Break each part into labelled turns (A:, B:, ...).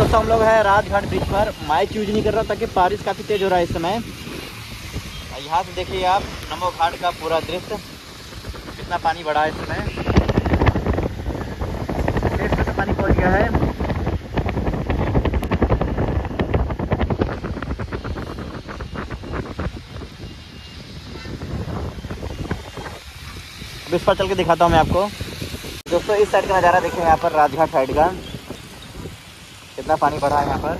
A: दोस्तों, हम लोग हैं राजघाट ब्रिज पर। माइक यूज़ नहीं कर रहा ताकि बारिश काफ़ी तेज़ हो रहा है इस समय। यहाँ से देखिए आप, नमो घाट का पूरा दृश्य। कितना पानी बढ़ा है इस समय। फुट पानी पहुँच गया है। इस पर चल के दिखाता हूँ मैं आपको। दोस्तों, इस साइड का नज़ारा देखिए, यहाँ पर राजघाट साइड का। कितना पानी बढ़ा है यहाँ पर?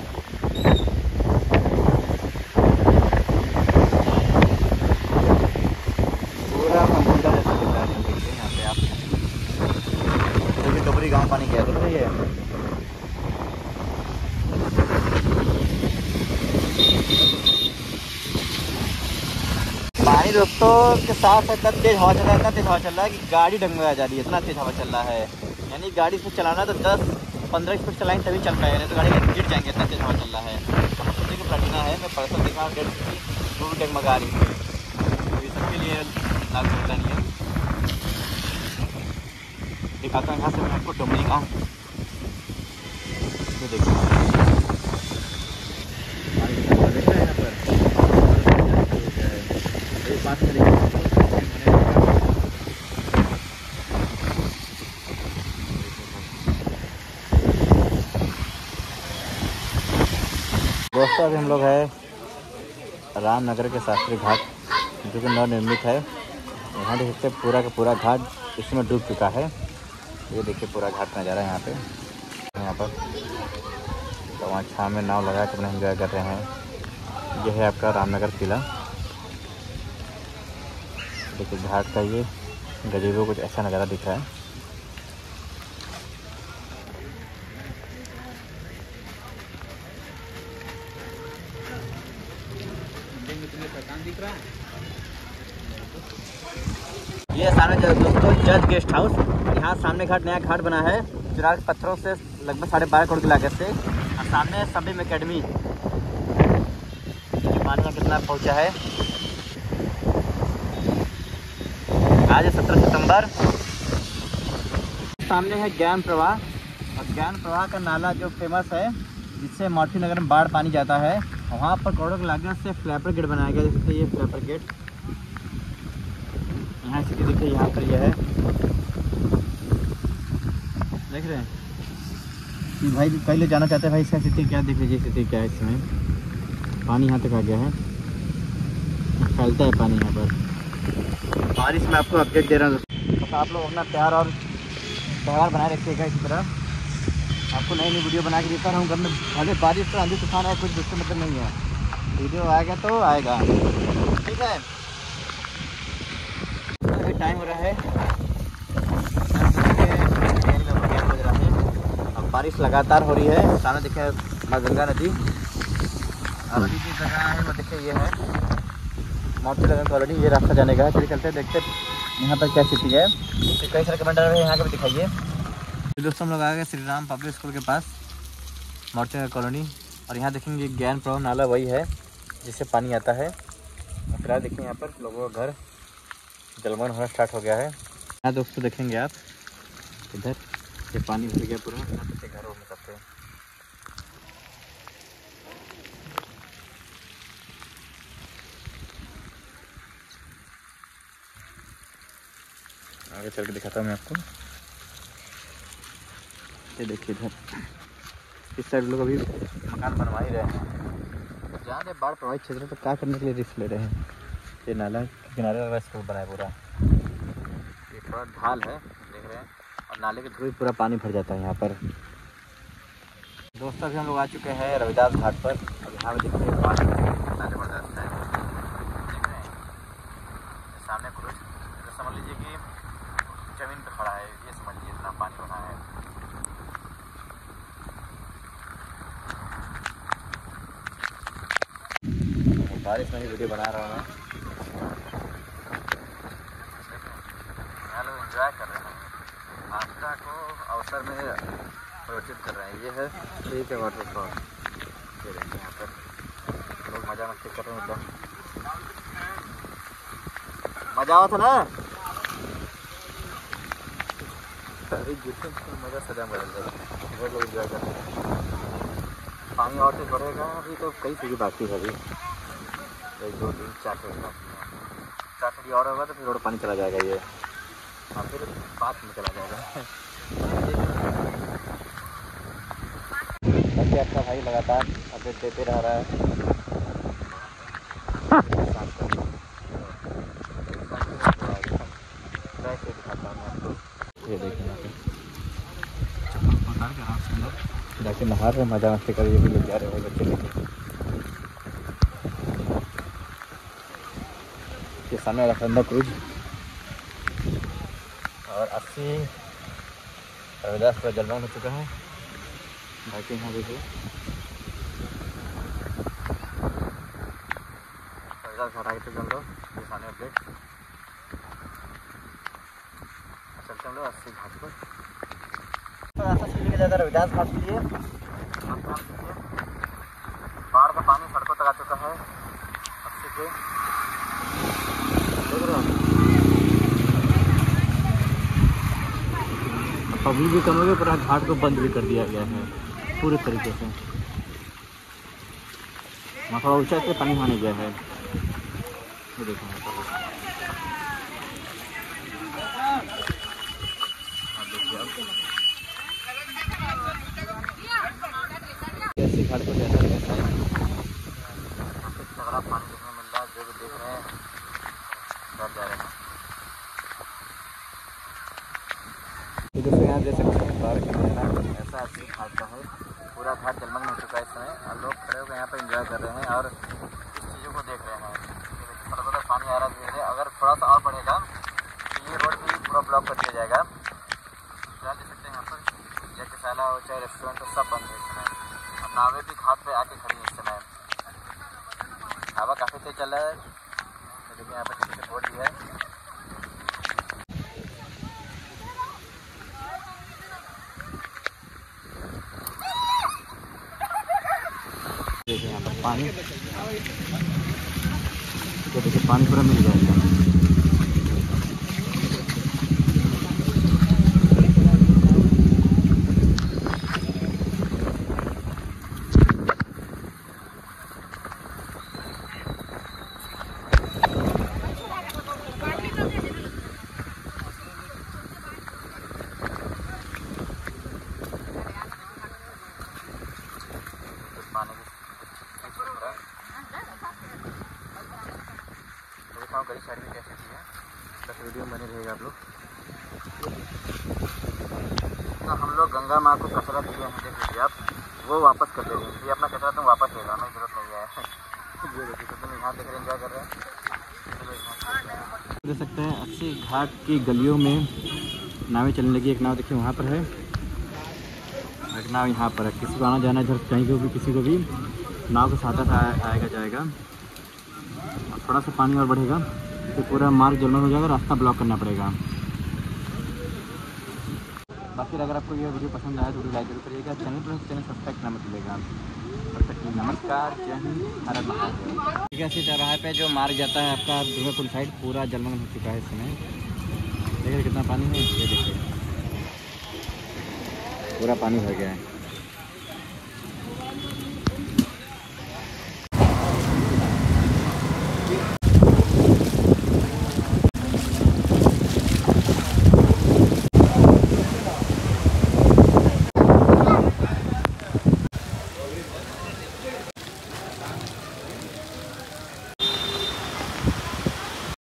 A: पानी दोस्तों के साथ इतना तेज हवा चल रहा है, इतना तेज हवा चल रहा है कि गाड़ी डंगमें जा रही है, इतना तेज हवा चल रहा है। यानी गाड़ी से चलाना तो दस पंद्रह स्पीड चलाएँगे तभी चल पाएगा, नहीं तो गाड़ी गिर जाएँगे, इतना तेज हवा चल रहा है। देखिए प्लाटिना है, मैं परसों देखा डेढ़ दो टैंक मंगा रही है तो ये सबके लिए लागू होता नहीं है। दिखाता हूँ यहाँ से मैं आपको डोमनी का देखो। पानी कितना बड़ा दिख रहा है यहाँ पर ये पास में देखिए दोस्तों, अभी हम लोग है रामनगर के शास्त्री घाट, जो कि नवनिर्मित है। यहाँ देख सकते पूरा का पूरा घाट इसमें डूब चुका है। ये देखिए पूरा घाट नज़ारा है यहाँ पे। यहाँ पर तो वहाँ छाँव में नाव लगा के अपना एंजॉय कर रहे हैं। यह है आपका रामनगर किला। देखिए घाट का ये गरीबों कुछ ऐसा नज़ारा दिख रहा है। ये जो दोस्तों, जज गेस्ट हाउस। यहाँ सामने घाट, नया घाट बना है। चिराग पत्थरों से लगभग साढ़े बारह करोड़ की लागत से। और सामने सबिम अकेडमी पानी कितना पहुँचा है। आज है सत्रह सितंबर। सामने है ज्ञान प्रवाह। और ज्ञान प्रवाह का नाला जो फ़ेमस है, जिससे मौठी नगर में बाढ़ पानी जाता है। वहाँ पर करोड़ों की लागत से फ्लैपर गेट बनाया गया जैसे ये फ्लैपर गेट। यहाँ स्थिति देखिए, यहाँ पर यह है। देख रहे हैं? भाई लोग जाना चाहते हैं, भाई, इसका स्थिति क्या देख लीजिए, स्थिति क्या है इसमें। पानी यहाँ तक आ गया है। फैलता है पानी यहाँ पर। बारिश में आपको अपडेट दे रहा हूँ। बस आप लोग अपना प्यार और त्यौहार बनाए रखिएगा इसी तरह। आपको नई नई वीडियो बना के देता रहूँगा मैं भले बारिश तो आंधी तूफ़ान है, कुछ दूसरे मतलब नहीं है। वीडियो आएगा तो आएगा। ठीक है? अभी टाइम हो रहा है। बारिश लगातार हो रही है। सामने देखे माँ गंगा नदी। और अभी जो जगह है, वो देखिए, ये है। मोती लगन कॉलोनी ये रास्ता जाने का है। चलिए चलते देखते यहाँ पर क्या स्थिति है। तो कई सारे कमेंट रहे यहाँ का भी दिखाइए। तो दोस्तों, हम लोग आ गए श्री राम पब्लिक स्कूल के पास, मोर्चा कॉलोनी, और यहाँ देखेंगे ज्ञान प्रवाह नाला वही है, जिससे पानी आता है। फ़िलहाल देखिए यहाँ पर लोगों का घर जलमग्न होना स्टार्ट हो गया है। यहाँ दोस्तों देखेंगे आप, इधर ये पानी भर गया पूरा, यहाँ पे घर हो सकते हैं आगे चल के दिखाता हूँ मैं आपको। ये देखिए इधर। इस साइड लोग अभी मकान बनवा ही रहे हैं। जहाँ पे बाढ़ प्रभावित क्षेत्र पर क्या करने के लिए रिस्क ले रहे हैं? ये नाला किनारे वाला बना है पूरा। ये थोड़ा ढाल है, देख रहे हैं। और नाले के थ्रू पूरा पानी भर जाता है यहाँ पर। दोस्तों, अभी हम लोग आ चुके हैं रविदास घाट पर। और यहाँ पे देखिए पानी कितना ज़बरदस्त है। देख रहे हैं। सामने तो समझ लीजिए कि ज़मीन पे खड़ा है, ये समझ लीजिए इतना पानी बारिश में ही वीडियो बना रहा हूँ। को अवसर में कर रहे हैं। ये है ठीक है वाटरफॉल यहाँ पर। लोग मज़ा मस्ती कर रहे हैं एकदम मज़ा आवा ना? अरे मज़ा बदल जाएगा लोग एंजॉय कर रहे हैं। पानी और से बढ़ेगा अभी तो कई सीढ़ी बाकी है अभी। एक दो तीन चार सीढ़ी चार सीढ़ी और होगा तो फिर रोड पानी चला जाएगा ये। और फिर बात में चला जाएगा। आपका भाई लगातार अपडेट देते रह रहा है। हूँ ये देखें यहाँ पे। जाके नहा रहे मज़ा मस्ती कर ये भी लोग जा रहे हैं बच्चे लेके। सामने वाला खंडा क्रूज और अस्सी, रविदास पूरा जलमग्न हो चुका है। बाकी यहाँ देखिए रविदास के सामने अपडेट चलते हम लोग अस्सी घाट पर। रविदास घाट के लिए। बाढ़ का पानी सड़कों तक आ चुका है। अस्सी के। पब्लिक भी कम हो गई पूरा घाट को बंद भी कर दिया गया है, पूरे तरीके से। थोड़ा ऊँचा से पानी माने गया है। देखो रहता है काफ़ी तगड़ा पानी देखने मिल रहा है जो भी देख रहे हैं डर जा रहे हैं तो यहाँ देख सकते हैं का नज़ारा ऐसा घाट का है पूरा घाट जलमग्न हो चुका है इस समय और लोग खड़े होकर यहाँ पर इंजॉय कर रहे हैं और इस चीज़ों को देख रहे हैं थोड़ा थोड़ा पानी आ रहा है धीरे अगर थोड़ा सा और बढ़ेगा तो ये रोड भी पूरा ब्लॉक कर दिया जाएगा फ़िलहाल देख सकते हैं यहाँ पर यज्ञशाला हो चाहे रेस्टोरेंट हो सब बंद है इस समय और नावें भी घाट पर आके खड़ी हैं इस समय हवा काफ़ी तेज चल रहा है। यहाँ पर छोटे छोटे बोर्ड है। देखिए यहाँ पर पानी। तो देखिए पानी पूरा मिल जाएगा तो पानी भी इस तरह दिखाऊँ साइड में कैसे है। बस वीडियो बने रहेगा आप लोग। तो हम लोग गंगा माँ को कचरा दिए हैं देख लीजिए आप। वो वापस कर दे रही हैं ये अपना कचरा तुम वापस ले लो, हमें ज़रूरत नहीं है। ये देखिए तो तुम यहाँ देख रहे एंजॉय कर रहे हैं। हैं। देख सकते हैं, अच्छी घाट की गलियों में नावें चलने लगी। एक नाव देखिए, वहाँ पर है। एक नाव यहाँ पर है। किसी को आना जाना इधर कहीं को भी, किसी को भी। नाव के साथ आएगा, जाएगा। थोड़ा सा पानी और बढ़ेगा तो पूरा मार्ग जलमन हो जाएगा, रास्ता ब्लॉक करना पड़ेगा। बाकी अगर आपको यह वीडियो पसंद आया तो वीडियो लाइक ज़रूर करिएगा, चैनल पर चैनल सब्सक्राइब करना मत लिए नमस्कार, जय हिंद ठीक है तरह पे जो मार्ग जाता है आपका दुर्गापुर साइड पूरा जलमग्न हो चुका है इस समय। देखिए कितना पानी है, ये देखिए। पूरा पानी भर गया है।